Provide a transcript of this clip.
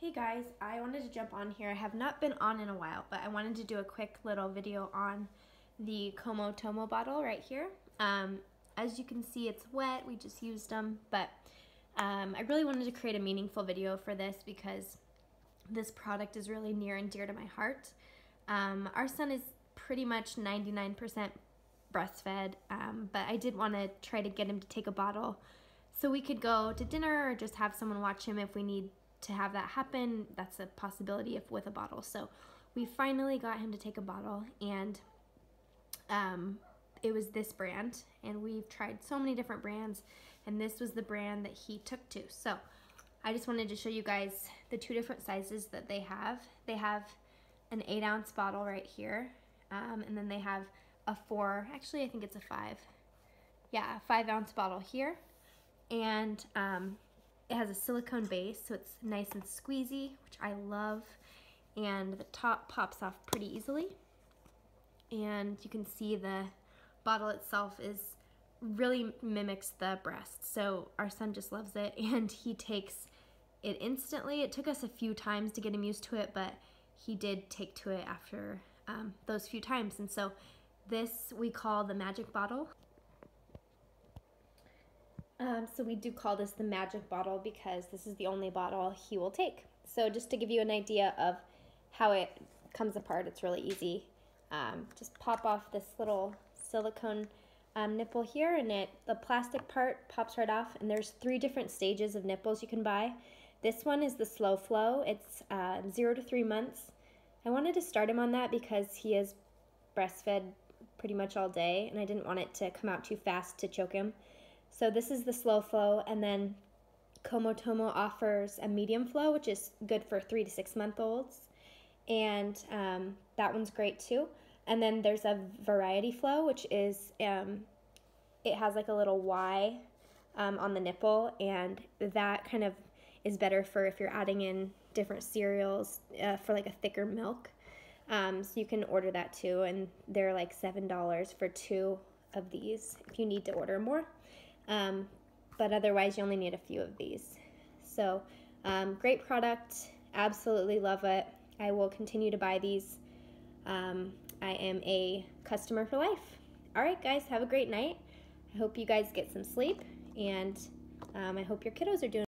Hey guys, I wanted to jump on here. I have not been on in a while, but I wanted to do a quick little video on the Como Tomo bottle right here. Um, as you can see, it's wet. We just used them, but um, I really wanted to create a meaningful video for this because this product is really near and dear to my heart. Um, our son is pretty much 99% breastfed, um, but I did want to try to get him to take a bottle so we could go to dinner or just have someone watch him if we need to have that happen, that's a possibility if with a bottle. So we finally got him to take a bottle and um, it was this brand and we've tried so many different brands and this was the brand that he took to. So I just wanted to show you guys the two different sizes that they have. They have an eight ounce bottle right here um, and then they have a four, actually I think it's a five. Yeah, five ounce bottle here. And um, it has a silicone base, so it's nice and squeezy, which I love. And the top pops off pretty easily. And you can see the bottle itself is really mimics the breast. So our son just loves it and he takes it instantly. It took us a few times to get him used to it, but he did take to it after um, those few times. And so this we call the magic bottle. Um, so we do call this the magic bottle because this is the only bottle he will take. So just to give you an idea of how it comes apart, it's really easy. Um, just pop off this little silicone um, nipple here and it the plastic part pops right off and there's three different stages of nipples you can buy. This one is the slow flow. It's uh, zero to three months. I wanted to start him on that because he is breastfed pretty much all day and I didn't want it to come out too fast to choke him. So this is the slow flow, and then Como Tomo offers a medium flow, which is good for three to six month olds, and um, that one's great too. And then there's a variety flow, which is um, it has like a little Y um, on the nipple, and that kind of is better for if you're adding in different cereals uh, for like a thicker milk. Um, so you can order that too, and they're like seven dollars for two of these if you need to order more. Um, but otherwise you only need a few of these. So um, great product, absolutely love it. I will continue to buy these. Um, I am a customer for life. All right, guys, have a great night. I hope you guys get some sleep, and um, I hope your kiddos are doing